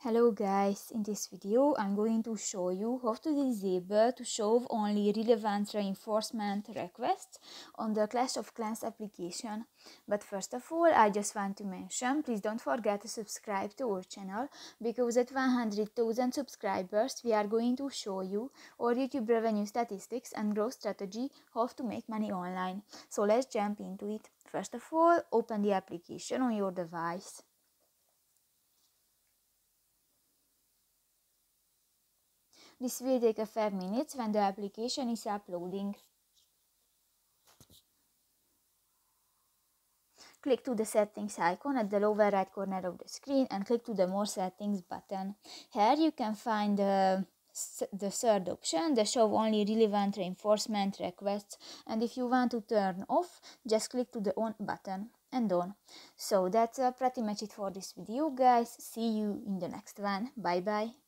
Hello guys, in this video I'm going to show you how to disable to show only relevant reinforcement requests on the Clash of Clans application. But first of all I just want to mention, please don't forget to subscribe to our channel because at 100,000 subscribers we are going to show you our YouTube revenue statistics and growth strategy how to make money online. So let's jump into it. First of all, open the application on your device. This will take a few minutes when the application is uploading. Click to the settings icon at the lower right corner of the screen and click to the more settings button. Here you can find the the third option, the show only relevant reinforcement requests and if you want to turn off, just click to the on button and on. So that's uh, pretty much it for this video guys. See you in the next one. Bye bye.